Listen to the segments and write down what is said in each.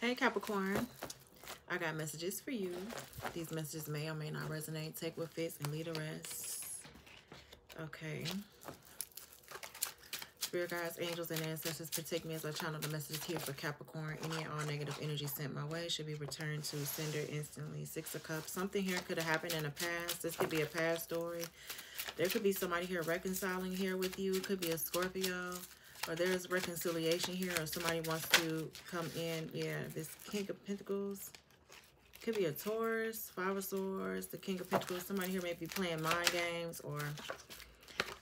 Hey, Capricorn. I got messages for you. These messages may or may not resonate. Take what fits and leave the rest. Okay. Spirit guides, angels, and ancestors protect me as I channel the messages here for Capricorn. Any and all negative energy sent my way should be returned to sender instantly. Six of Cups. Something here could have happened in the past. This could be a past story. There could be somebody here reconciling here with you. Could be a Scorpio or there's reconciliation here or somebody wants to come in. Yeah, this King of Pentacles. Could be a Taurus, Five of Swords, the King of Pentacles. Somebody here may be playing mind games or...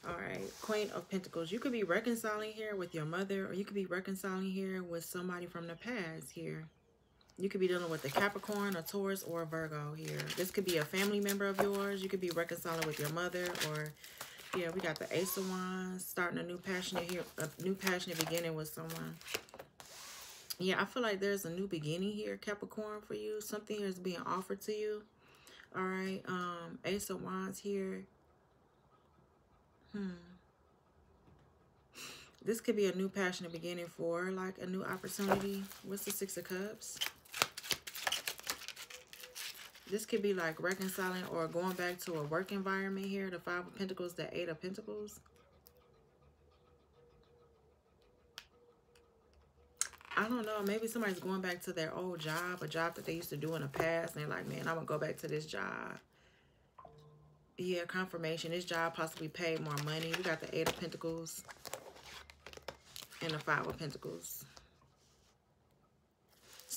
All right, Queen of Pentacles. You could be reconciling here with your mother or you could be reconciling here with somebody from the past here. You could be dealing with a Capricorn, a Taurus, or a Virgo here. This could be a family member of yours. You could be reconciling with your mother or yeah, we got the Ace of Wands, starting a new passionate here, a new passionate beginning with someone. Yeah, I feel like there's a new beginning here, Capricorn, for you. Something here is being offered to you. All right, um, Ace of Wands here. Hmm. This could be a new passionate beginning for, like, a new opportunity. What's the Six of Cups? This could be like reconciling or going back to a work environment here. The Five of Pentacles, the Eight of Pentacles. I don't know. Maybe somebody's going back to their old job, a job that they used to do in the past. And they're like, man, I'm going to go back to this job. Yeah, confirmation. This job possibly paid more money. We got the Eight of Pentacles and the Five of Pentacles.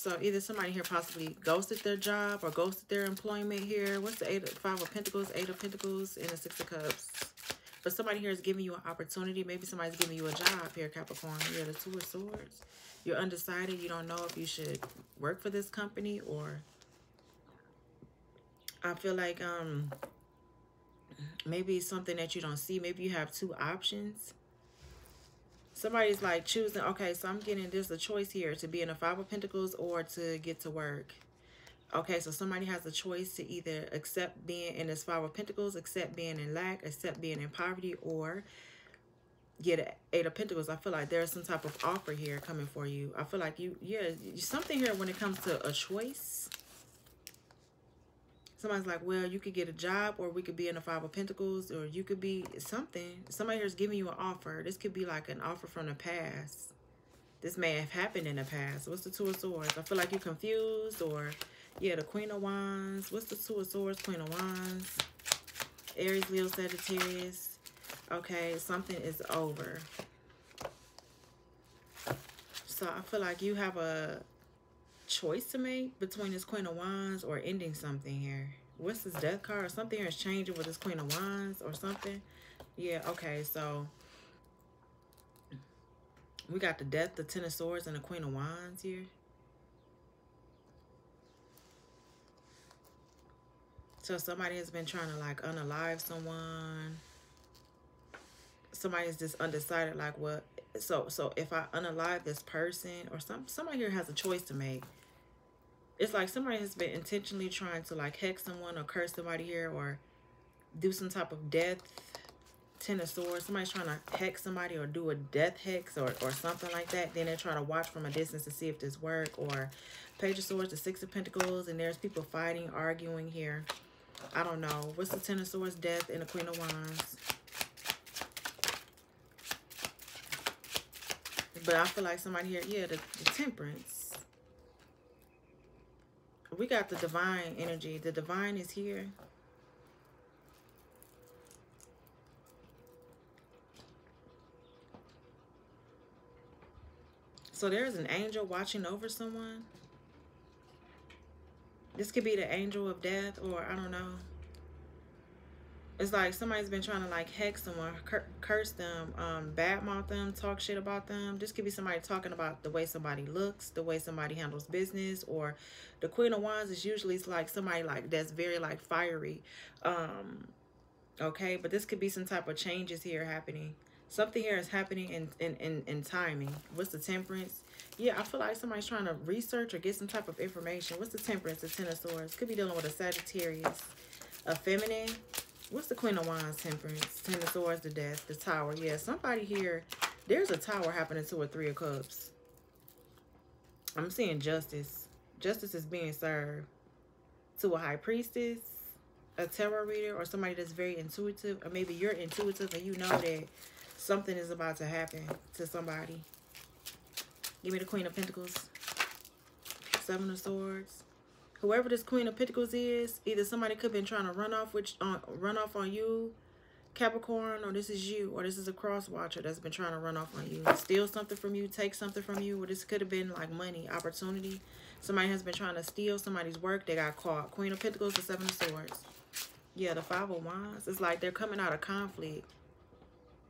So either somebody here possibly ghosted their job or ghosted their employment here. What's the eight, of, five of pentacles, eight of pentacles, and the six of cups? But somebody here is giving you an opportunity. Maybe somebody's giving you a job here, Capricorn. You're the two of swords. You're undecided. You don't know if you should work for this company or I feel like um maybe it's something that you don't see. Maybe you have two options somebody's like choosing, okay, so I'm getting, there's a choice here to be in a Five of Pentacles or to get to work. Okay, so somebody has a choice to either accept being in this Five of Pentacles, accept being in lack, accept being in poverty, or get Eight of Pentacles. I feel like there's some type of offer here coming for you. I feel like you, yeah, something here when it comes to a choice Somebody's like, well, you could get a job or we could be in the Five of Pentacles or you could be something. Somebody here's giving you an offer. This could be like an offer from the past. This may have happened in the past. What's the Two of Swords? I feel like you're confused or, yeah, the Queen of Wands. What's the Two of Swords? Queen of Wands. Aries, Leo, Sagittarius. Okay, something is over. So I feel like you have a choice to make between this Queen of Wands or ending something here. What's this death card? Something is changing with this Queen of Wands or something. Yeah, okay, so we got the death, the Ten of Swords, and the Queen of Wands here. So somebody has been trying to like unalive someone. Somebody's just undecided like what so so if I unalive this person or some somebody here has a choice to make it's like somebody has been intentionally trying to like hex someone or curse somebody here or do some type of death ten of swords somebody's trying to hex somebody or do a death hex or, or something like that then they try to watch from a distance to see if this work or page of swords the six of pentacles and there's people fighting arguing here. I don't know. What's the ten of swords death and the queen of wands but i feel like somebody here yeah the, the temperance we got the divine energy. The divine is here. So there's an angel watching over someone. This could be the angel of death or I don't know it's like somebody's been trying to like hex someone, cur curse them, um, badmouth them, talk shit about them. This could be somebody talking about the way somebody looks, the way somebody handles business, or the Queen of Wands is usually like somebody like that's very like fiery. Um, okay, but this could be some type of changes here happening. Something here is happening in, in, in, in timing. What's the temperance? Yeah, I feel like somebody's trying to research or get some type of information. What's the temperance? The Ten of Swords. Could be dealing with a Sagittarius, a feminine, What's the Queen of Wands, Temperance? Ten of Swords, the Death, the Tower. Yeah, somebody here, there's a tower happening to a Three of Cups. I'm seeing justice. Justice is being served to a high priestess, a tarot reader, or somebody that's very intuitive. Or maybe you're intuitive and you know that something is about to happen to somebody. Give me the Queen of Pentacles. Seven of Swords. Whoever this Queen of Pentacles is, either somebody could have been trying to run off which uh, run off on you, Capricorn, or this is you, or this is a cross watcher that's been trying to run off on you. Steal something from you, take something from you, or this could have been like money, opportunity. Somebody has been trying to steal somebody's work. They got caught. Queen of Pentacles, the Seven of Swords. Yeah, the Five of Wands. It's like they're coming out of conflict.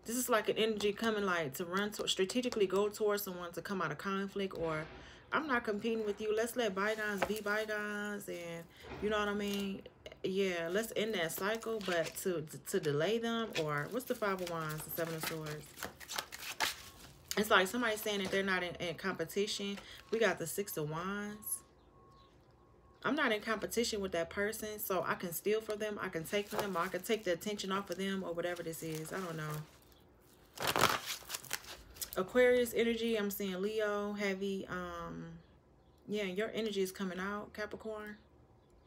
This is like an energy coming like to run to strategically go towards someone to come out of conflict or I'm not competing with you. Let's let bygones be bygones and you know what I mean? Yeah, let's end that cycle, but to to delay them or what's the five of wands, the seven of swords? It's like somebody saying that they're not in, in competition. We got the six of wands. I'm not in competition with that person, so I can steal from them. I can take from them, I can take the attention off of them, or whatever this is. I don't know. Aquarius energy, I'm seeing Leo, heavy. Um, yeah, your energy is coming out, Capricorn.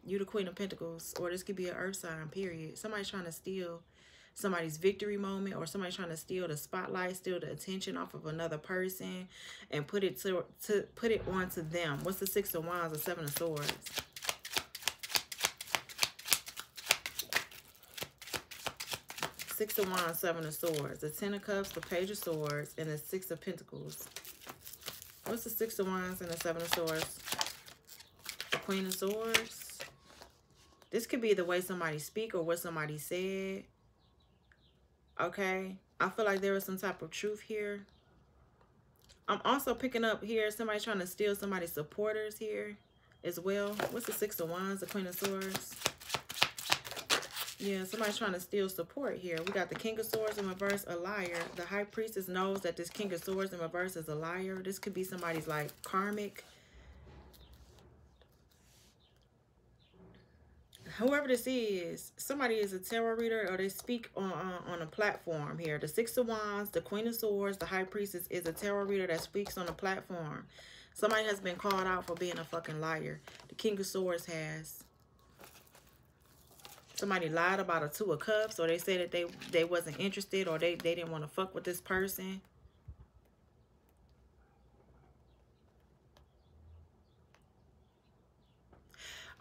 You the Queen of Pentacles, or this could be an Earth sign, period. Somebody's trying to steal somebody's victory moment or somebody's trying to steal the spotlight, steal the attention off of another person and put it to, to put it onto them. What's the Six of Wands or Seven of Swords? Six of Wands, Seven of Swords, the Ten of Cups, the Page of Swords, and the Six of Pentacles. What's the Six of Wands and the Seven of Swords? The Queen of Swords. This could be the way somebody speak or what somebody said. Okay. I feel like there was some type of truth here. I'm also picking up here somebody trying to steal somebody's supporters here as well. What's the Six of Wands, the Queen of Swords? Yeah, somebody's trying to steal support here. We got the King of Swords in reverse, a liar. The High Priestess knows that this King of Swords in reverse is a liar. This could be somebody's like karmic whoever this is, somebody is a tarot reader or they speak on, on, a platform here. The Six of Wands, the Queen of Swords, the High Priestess is a tarot reader that speaks on a platform. Somebody has been called out for being a fucking liar. The King of Swords has. Somebody lied about a Two of Cups or they said that they, they wasn't interested or they, they didn't want to fuck with this person.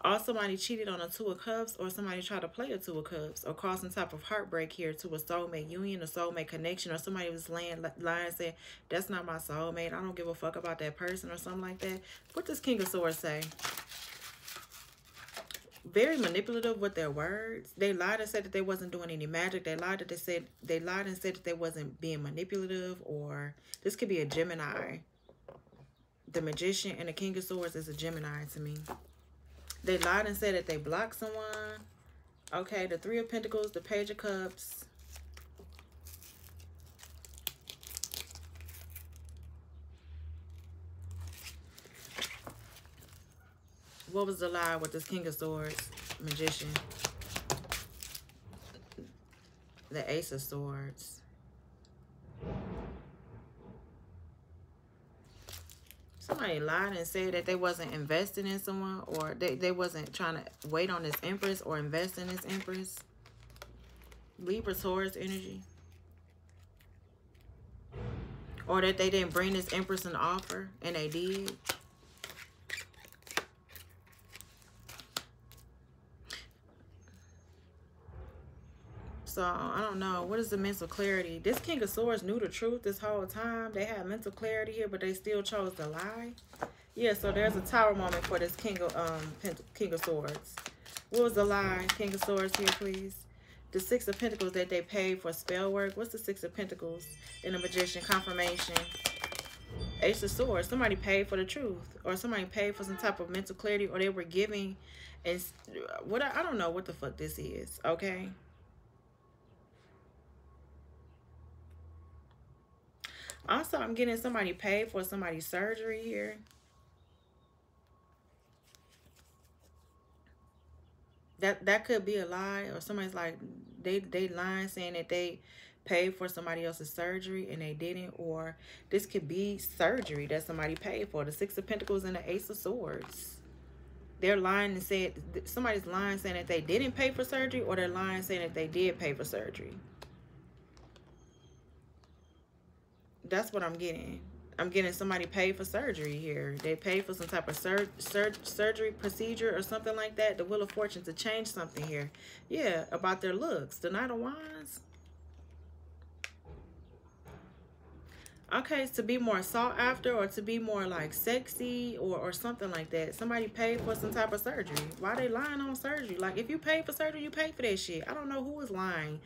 or somebody cheated on a two of cups or somebody tried to play a two of cups or cause some type of heartbreak here to a soulmate union a soulmate connection or somebody was laying lying saying that's not my soulmate i don't give a fuck about that person or something like that what does king of swords say very manipulative with their words they lied and said that they wasn't doing any magic they lied that they said they lied and said that they wasn't being manipulative or this could be a gemini the magician and the king of swords is a gemini to me they lied and said that they blocked someone. Okay, the Three of Pentacles, the Page of Cups. What was the lie with this King of Swords, Magician? The Ace of Swords. somebody lied and said that they wasn't investing in someone or they, they wasn't trying to wait on this empress or invest in this empress libra taurus energy or that they didn't bring this empress an offer and they did So I don't know. What is the mental clarity? This King of Swords knew the truth this whole time. They had mental clarity here, but they still chose to lie. Yeah, so there's a tower moment for this King of um King of Swords. What was the lie? King of Swords here, please. The Six of Pentacles that they paid for spell work. What's the Six of Pentacles in the Magician? Confirmation. Ace of Swords. Somebody paid for the truth. Or somebody paid for some type of mental clarity. Or they were giving. And what I, I don't know what the fuck this is. Okay. Also, I'm getting somebody paid for somebody's surgery here. That that could be a lie, or somebody's like they they lying saying that they paid for somebody else's surgery and they didn't. Or this could be surgery that somebody paid for. The Six of Pentacles and the Ace of Swords. They're lying and said, somebody's lying saying that they didn't pay for surgery or they're lying saying that they did pay for surgery. That's what I'm getting. I'm getting somebody paid for surgery here. They paid for some type of sur sur surgery procedure or something like that. The Wheel of Fortune to change something here. Yeah, about their looks. The Knight of Wands. Okay, to be more sought after or to be more like sexy or, or something like that. Somebody paid for some type of surgery. Why they lying on surgery? Like if you pay for surgery, you pay for that shit. I don't know who is lying.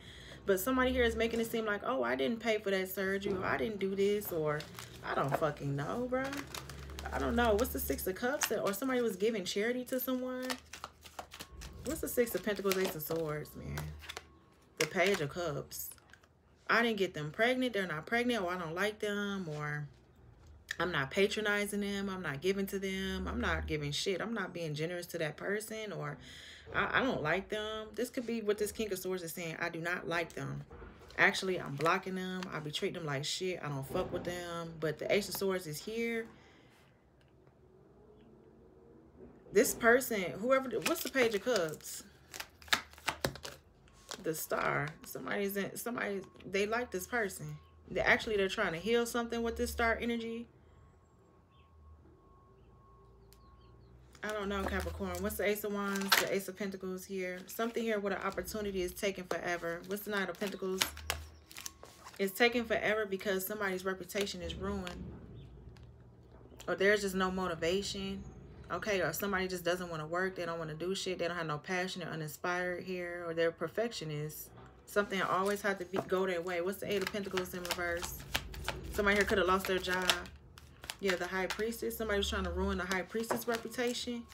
But somebody here is making it seem like, oh, I didn't pay for that surgery or I didn't do this or I don't fucking know, bro. I don't know. What's the Six of Cups? Or somebody was giving charity to someone? What's the Six of Pentacles, Ace of Swords, man? The Page of Cups. I didn't get them pregnant. They're not pregnant or I don't like them or I'm not patronizing them. I'm not giving to them. I'm not giving shit. I'm not being generous to that person or I, I don't like them. This could be what this King of Swords is saying. I do not like them. Actually, I'm blocking them. I be treating them like shit. I don't fuck with them. But the Ace of Swords is here. This person, whoever, what's the Page of Cups? The Star. Somebody's in, somebody, they like this person. They actually, they're trying to heal something with this Star energy. I don't know, Capricorn. What's the Ace of Wands? The Ace of Pentacles here. Something here where the opportunity is taking forever. What's the Knight of Pentacles? It's taking forever because somebody's reputation is ruined. Or there's just no motivation. Okay, or somebody just doesn't want to work. They don't want to do shit. They don't have no passion. They're uninspired here. Or they're perfectionists. Something always had to be, go their way. What's the Eight of Pentacles in reverse? Somebody here could have lost their job. Yeah, the high priestess. Somebody was trying to ruin the high priestess reputation.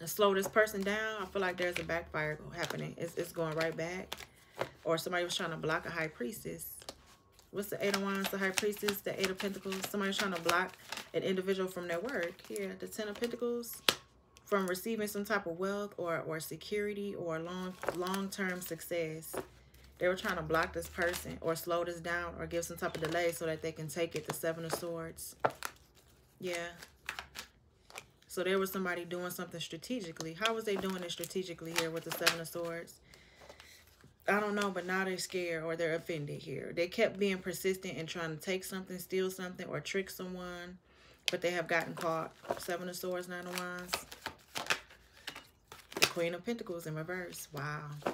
And slow this person down. I feel like there's a backfire happening. It's, it's going right back. Or somebody was trying to block a high priestess. What's the Eight of Wands, the High Priestess, the Eight of Pentacles? Somebody's trying to block an individual from their work. Here, the Ten of Pentacles. From receiving some type of wealth or, or security or long long-term success. They were trying to block this person or slow this down or give some type of delay so that they can take it. The Seven of Swords. Yeah. So there was somebody doing something strategically. How was they doing it strategically here with the Seven of Swords? I don't know, but now they're scared or they're offended here. They kept being persistent and trying to take something, steal something, or trick someone. But they have gotten caught. Seven of Swords, Nine of Wands. The Queen of Pentacles in reverse. Wow.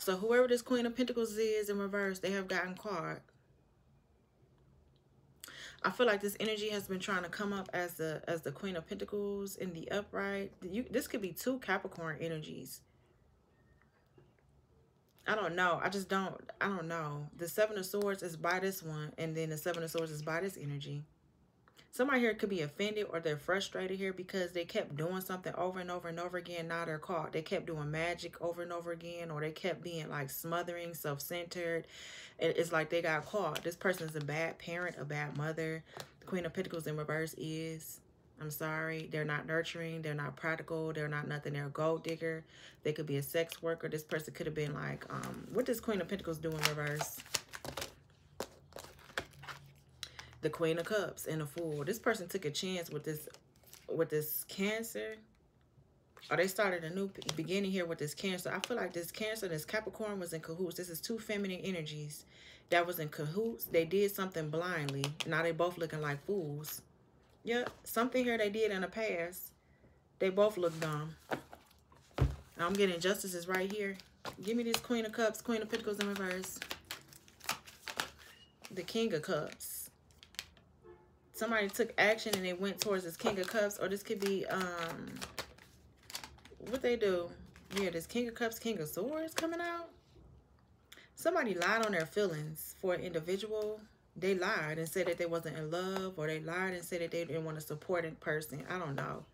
So whoever this Queen of Pentacles is in reverse, they have gotten caught. I feel like this energy has been trying to come up as the as the Queen of Pentacles in the upright. You, this could be two Capricorn energies. I don't know. I just don't. I don't know. The Seven of Swords is by this one, and then the Seven of Swords is by this energy. Somebody here could be offended or they're frustrated here because they kept doing something over and over and over again. Now they're caught. They kept doing magic over and over again or they kept being like smothering, self-centered. It's like they got caught. This person is a bad parent, a bad mother. The Queen of Pentacles in reverse is, I'm sorry, they're not nurturing. They're not practical. They're not nothing. They're a gold digger. They could be a sex worker. This person could have been like, um, what does Queen of Pentacles do in reverse? The Queen of Cups and the Fool. This person took a chance with this with this Cancer. Or they started a new beginning here with this Cancer. I feel like this Cancer, this Capricorn was in cahoots. This is two feminine energies that was in cahoots. They did something blindly. Now they both looking like fools. Yep, something here they did in the past. They both look dumb. I'm getting justices right here. Give me this Queen of Cups, Queen of Pentacles in reverse. The King of Cups somebody took action and they went towards this King of Cups, or this could be, um, what they do. Yeah, this King of Cups, King of Swords coming out. Somebody lied on their feelings for an individual. They lied and said that they wasn't in love, or they lied and said that they didn't want to support a person. I don't know.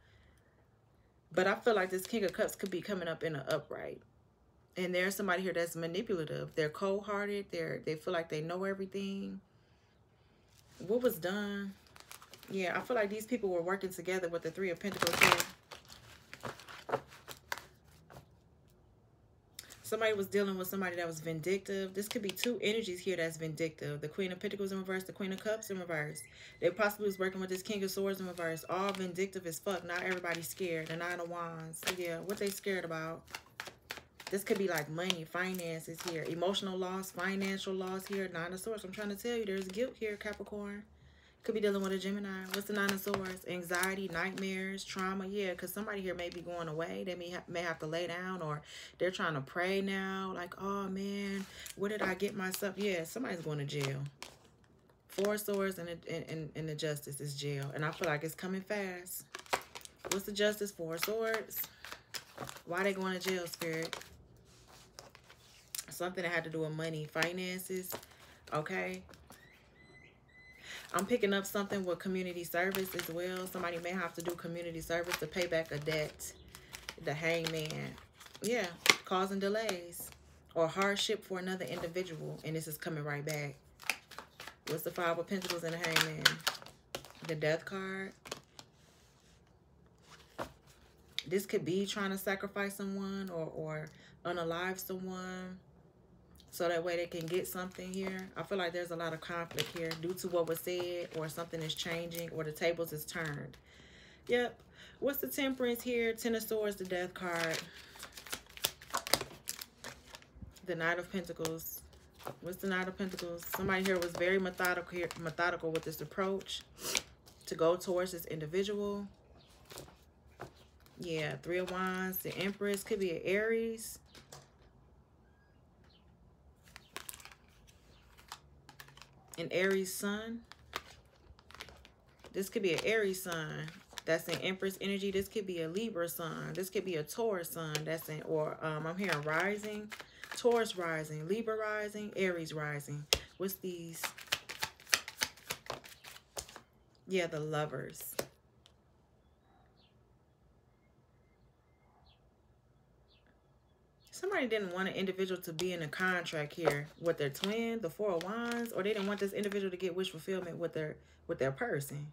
But I feel like this King of Cups could be coming up in an upright. And there's somebody here that's manipulative. They're cold-hearted. They're they feel like they know everything. What was done? Yeah, I feel like these people were working together with the Three of Pentacles here. Somebody was dealing with somebody that was vindictive. This could be two energies here that's vindictive. The Queen of Pentacles in reverse, the Queen of Cups in reverse. They possibly was working with this King of Swords in reverse. All vindictive as fuck. Not everybody's scared. The Nine of Wands. Yeah, what they scared about? This could be like money, finances here. Emotional loss, financial loss here. Nine of Swords. I'm trying to tell you, there's guilt here, Capricorn. Could be dealing with a Gemini. What's the Nine of Swords? Anxiety, nightmares, trauma. Yeah, because somebody here may be going away. They may, ha may have to lay down or they're trying to pray now. Like, oh, man, where did I get myself? Yeah, somebody's going to jail. Four swords and, and, and the justice is jail. And I feel like it's coming fast. What's the justice? Four swords. Why they going to jail, Spirit? Something that had to do with money, finances. Okay. I'm picking up something with community service as well. Somebody may have to do community service to pay back a debt. The hangman. Yeah, causing delays or hardship for another individual. And this is coming right back. What's the Five of Pentacles and the hangman? The death card. This could be trying to sacrifice someone or, or unalive someone so that way they can get something here. I feel like there's a lot of conflict here due to what was said or something is changing or the tables is turned. Yep. What's the temperance here? Ten of Swords, the death card. The Knight of Pentacles. What's the Knight of Pentacles? Somebody here was very methodical here, methodical with this approach to go towards this individual. Yeah, Three of Wands, the Empress. Could be an Aries. An Aries sun. This could be an Aries sun. That's an Empress energy. This could be a Libra sun. This could be a Taurus sun. That's an, or um, I'm hearing rising. Taurus rising. Libra rising. Aries rising. What's these? Yeah, the lovers. Somebody didn't want an individual to be in a contract here with their twin, the Four of Wands, or they didn't want this individual to get wish fulfillment with their with their person.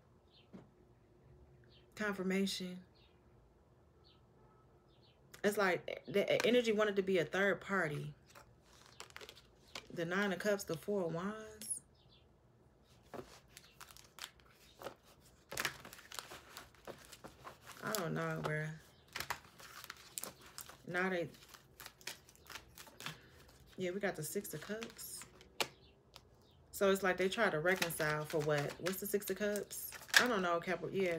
Confirmation. It's like the energy wanted to be a third party. The Nine of Cups, the Four of Wands. I don't know, bro. Now they yeah, we got the Six of Cups. So it's like they try to reconcile for what? What's the Six of Cups? I don't know, Cap. Yeah,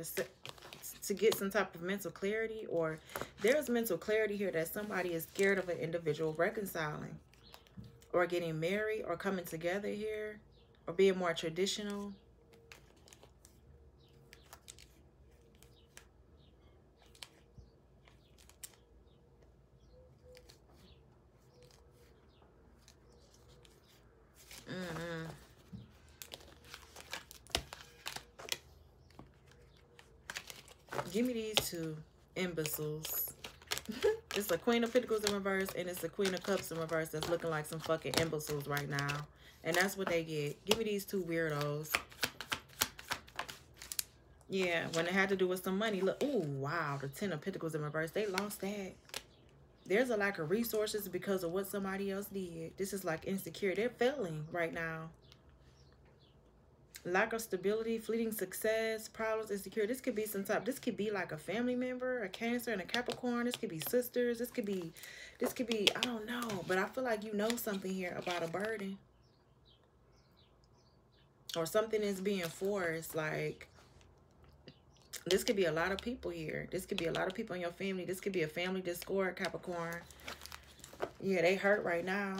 to get some type of mental clarity or there's mental clarity here that somebody is scared of an individual reconciling or getting married or coming together here or being more traditional Give me these two imbeciles. it's the Queen of Pentacles in reverse and it's the Queen of Cups in reverse that's looking like some fucking imbeciles right now. And that's what they get. Give me these two weirdos. Yeah, when it had to do with some money. Look, oh, wow. The Ten of Pentacles in reverse. They lost that. There's a lack of resources because of what somebody else did. This is like insecure. They're failing right now lack of stability, fleeting success, problems, insecurity. This could be some type. This could be like a family member, a Cancer and a Capricorn. This could be sisters. This could be, this could be, I don't know. But I feel like you know something here about a burden. Or something is being forced. Like, this could be a lot of people here. This could be a lot of people in your family. This could be a family discord, Capricorn. Yeah, they hurt right now.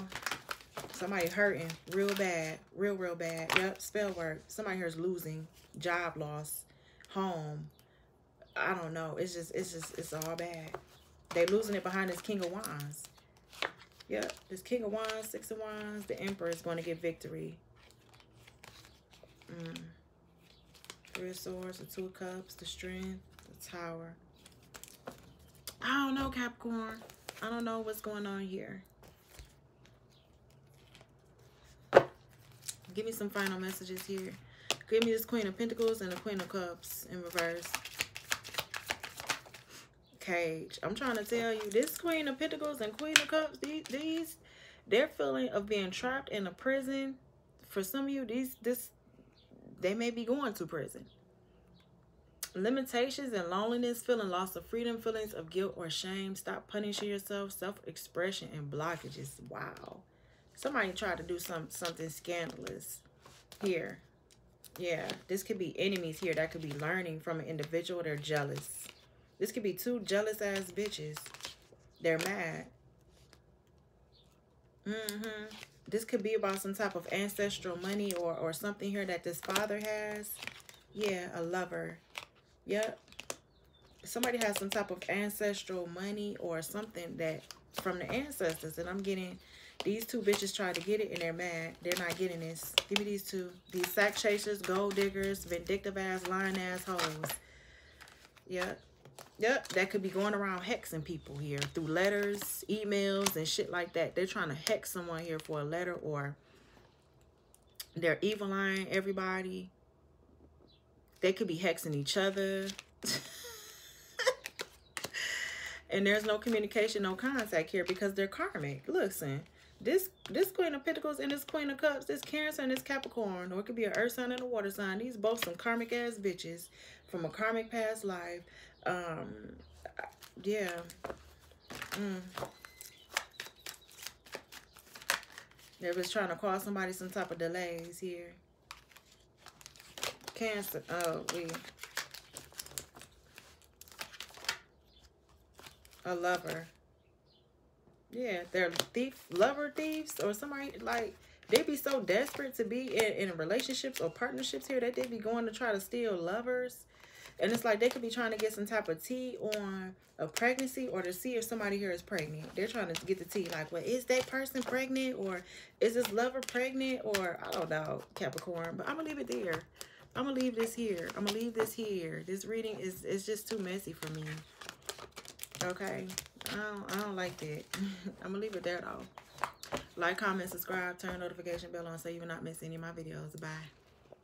Somebody hurting real bad, real, real bad. Yep, spell work. Somebody here is losing, job loss, home. I don't know. It's just, it's just, it's all bad. They losing it behind this King of Wands. Yep, this King of Wands, Six of Wands. The Emperor is going to get victory. Mm. Three of Swords, the Two of Cups, the Strength, the Tower. I don't know, Capricorn. I don't know what's going on here. Give me some final messages here. Give me this Queen of Pentacles and the Queen of Cups in reverse. cage. I'm trying to tell you, this Queen of Pentacles and Queen of Cups, these, these their feeling of being trapped in a prison, for some of you, these this they may be going to prison. Limitations and loneliness, feeling loss of freedom, feelings of guilt or shame. Stop punishing yourself, self-expression and blockages. Wow. Somebody tried to do some something scandalous here. Yeah, this could be enemies here that could be learning from an individual. They're jealous. This could be two jealous ass bitches. They're mad. Mm-hmm. This could be about some type of ancestral money or, or something here that this father has. Yeah, a lover. Yep. Somebody has some type of ancestral money or something that from the ancestors. And I'm getting these two bitches tried to get it and they're mad. They're not getting this. Give me these two. These sack chasers, gold diggers, vindictive ass, lying ass hoes. Yep. Yep, that could be going around hexing people here through letters, emails, and shit like that. They're trying to hex someone here for a letter or they're evil eyeing everybody. They could be hexing each other. and there's no communication, no contact here because they're karmic. Listen, this this Queen of Pentacles and this Queen of Cups, this Cancer and this Capricorn, or it could be an Earth sign and a Water sign. These both some karmic ass bitches from a karmic past life um yeah mm. they was trying to cause somebody some type of delays here cancer oh we a lover yeah they're thief lover thieves or somebody like they'd be so desperate to be in, in relationships or partnerships here that they'd be going to try to steal lovers and it's like they could be trying to get some type of tea on a pregnancy or to see if somebody here is pregnant. They're trying to get the tea. Like, well, is that person pregnant? Or is this lover pregnant? Or, I don't know, Capricorn. But I'm going to leave it there. I'm going to leave this here. I'm going to leave this here. This reading is, is just too messy for me. Okay? I don't, I don't like that. I'm to leave it there, though. Like, comment, subscribe, turn notification bell on so you will not miss any of my videos. Bye.